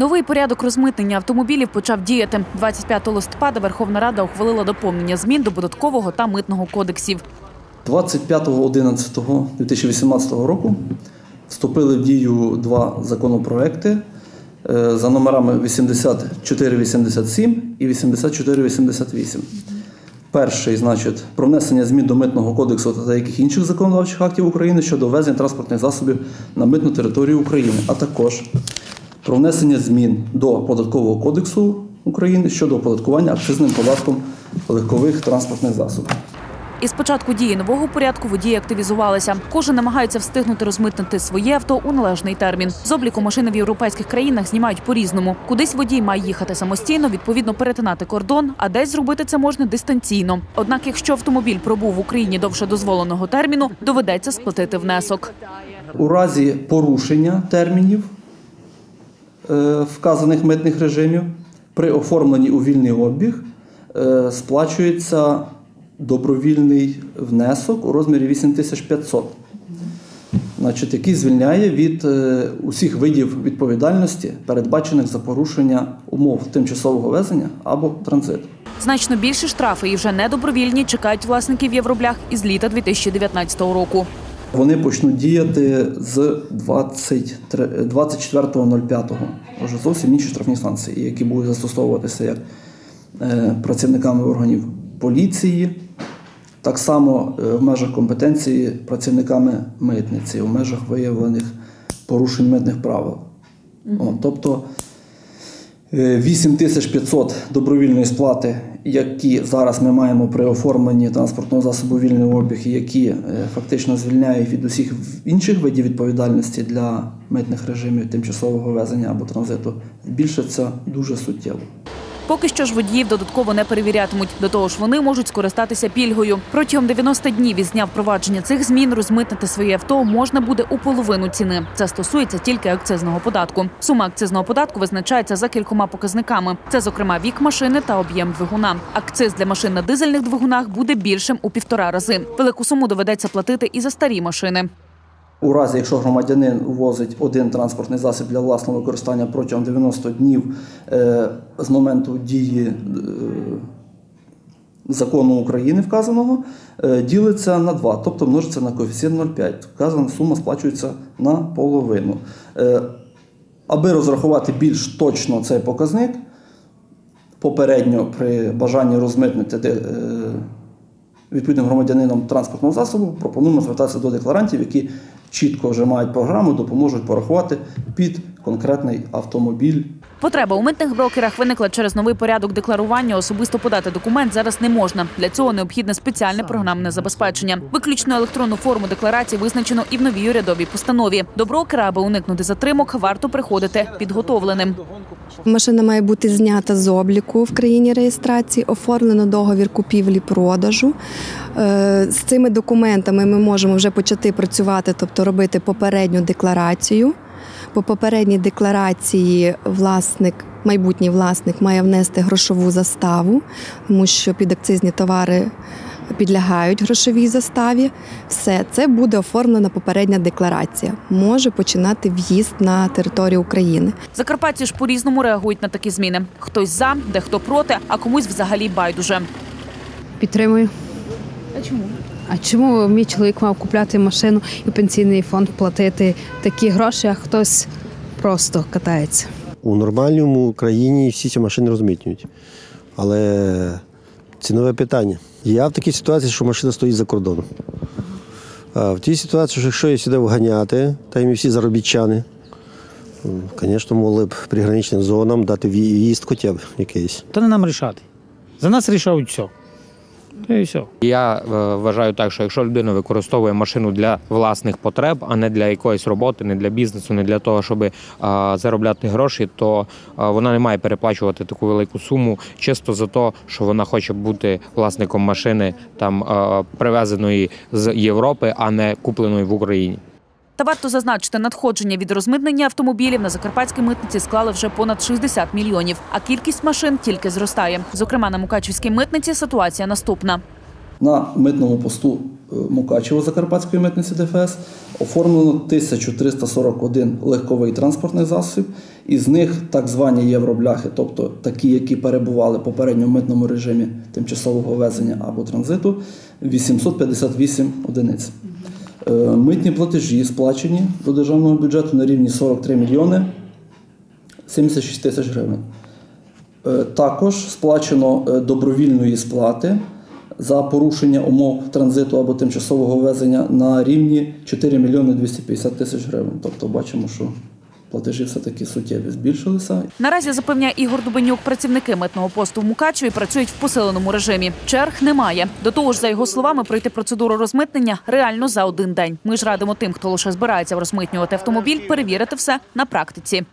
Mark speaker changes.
Speaker 1: Новий порядок розмитнення автомобілів почав діяти. 25 листопада Верховна Рада ухвалила доповнення змін до податкового та митного кодексів.
Speaker 2: 25.11.2018 року вступили в дію два законопроекти е, за номерами 8487 і 8488. Перший, значить, про внесення змін до митного кодексу та деяких інших законодавчих актів України щодо ввезення транспортних засобів на митну територію України, а також про внесення змін до податкового кодексу України щодо оподаткування акцизним податком легкових транспортних засобів.
Speaker 1: Із початку дії нового порядку водії активізувалися. Кожен намагається встигнути розмитнити своє авто у належний термін. З обліку машини в європейських країнах знімають по-різному. Кудись водій має їхати самостійно, відповідно перетинати кордон, а десь зробити це можна дистанційно. Однак, якщо автомобіль пробув в Україні довше дозволеного терміну, доведеться сплатити внесок.
Speaker 2: У разі порушення термінів вказаних митних режимів при оформленні у вільний обіг е, сплачується добровільний внесок у розмірі 8500, значить, який звільняє від е, усіх видів відповідальності, передбачених за порушення умов тимчасового везення або транзиту.
Speaker 1: Значно більше штрафи і вже недобровільні чекають власників євроблях із літа 2019 року.
Speaker 2: Вони почнуть діяти з 24.05. Вже зовсім інші штрафні санкції, які будуть застосовуватися як е, працівниками органів поліції, так само е, в межах компетенції працівниками митниці, в межах виявлених порушень митних правил. Тобто 8500 добровільної сплати, які зараз ми маємо при оформленні транспортного засобу вільний обіг, які е, фактично звільняють від усіх інших видів відповідальності для митних режимів тимчасового везення або транзиту, збільшиться дуже суттєво.
Speaker 1: Поки що ж водіїв додатково не перевірятимуть. До того ж, вони можуть скористатися пільгою. Протягом 90 днів із дня впровадження цих змін розмитнити своє авто можна буде у половину ціни. Це стосується тільки акцизного податку. Сума акцизного податку визначається за кількома показниками. Це, зокрема, вік машини та об'єм двигуна. Акциз для машин на дизельних двигунах буде більшим у півтора рази. Велику суму доведеться платити і за старі машини.
Speaker 2: У разі, якщо громадянин ввозить один транспортний засіб для власного використання протягом 90 днів е, з моменту дії е, закону України вказаного, е, ділиться на 2, тобто множиться на коефіцієнт 0,5. Вказана сума сплачується на половину. Аби розрахувати більш точно цей показник, попередньо при бажанні розмитнити відповідним громадянином транспортного засобу, пропонуємо звертатися до декларантів, які чітко вже мають програму, допоможуть порахувати під конкретний автомобіль.
Speaker 1: Потреба у митних брокерах виникла через новий порядок декларування. Особисто подати документ зараз не можна. Для цього необхідне спеціальне програмне забезпечення. Виключно електронну форму декларації визначено і в новій урядовій постанові. До брокера, аби уникнути затримок, варто приходити підготовленим.
Speaker 3: Машина має бути знята з обліку в країні реєстрації, оформлено договір купівлі-продажу. Е, З цими документами ми можемо вже почати працювати, тобто робити попередню декларацію. По попередній декларації власник, майбутній власник має внести грошову заставу, тому що підакцизні товари підлягають грошовій заставі. Все це буде оформлена попередня декларація. Може починати в'їзд на територію України.
Speaker 1: Закарпатці ж по-різному реагують на такі зміни. Хтось за, дехто проти, а комусь взагалі байдуже.
Speaker 4: Підтримую.
Speaker 1: А чому?
Speaker 4: А чому мій чоловік мав купляти машину і пенсійний фонд платити такі гроші, а хтось просто катається?
Speaker 5: У нормальному країні всі ці машини розмитнюють. Але цінове питання. Я в такій ситуації, що машина стоїть за кордоном. А в тій ситуації, що якщо її сюди вганяти, та й ми всі заробітчани, звісно, могли б приграничним зонам дати в'їзд хоча б якийсь.
Speaker 6: То не нам рішати. За нас рішають все. Та І все.
Speaker 7: Я е, вважаю так, що якщо людина використовує машину для власних потреб, а не для якоїсь роботи, не для бізнесу, не для того, щоб е, заробляти гроші, то е, вона не має переплачувати таку велику суму чисто за те, що вона хоче бути власником машини там привезеної з Європи, а не купленої в Україні.
Speaker 1: Та варто зазначити, надходження від розмитнення автомобілів на закарпатській митниці склали вже понад 60 мільйонів, а кількість машин тільки зростає. Зокрема, на Мукачівській митниці ситуація наступна.
Speaker 2: На митному посту Мукачево Закарпатської митниці ДФС оформлено 1341 легковий транспортний засіб, із них так звані євробляхи, тобто такі, які перебували в митному режимі тимчасового везення або транзиту, 858 одиниць. Е, Митні платежі сплачені до державного бюджету на рівні 43 мільйони 76 тисяч гривень. Е, Також сплачено е, добровільної сплати за порушення умов транзиту або тимчасового везення на рівні 4 мільйони 250 тисяч гривень. Тобто бачимо, що платежі все-таки суттєво збільшилися.
Speaker 1: Наразі запевняє Ігор Дубенюк, працівники митного посту в Мукачеві працюють в посиленому режимі. Черг немає. До того ж, за його словами, пройти процедуру розмитнення реально за один день. Ми ж радимо тим, хто лише збирається розмитнювати автомобіль, перевірити все на практиці.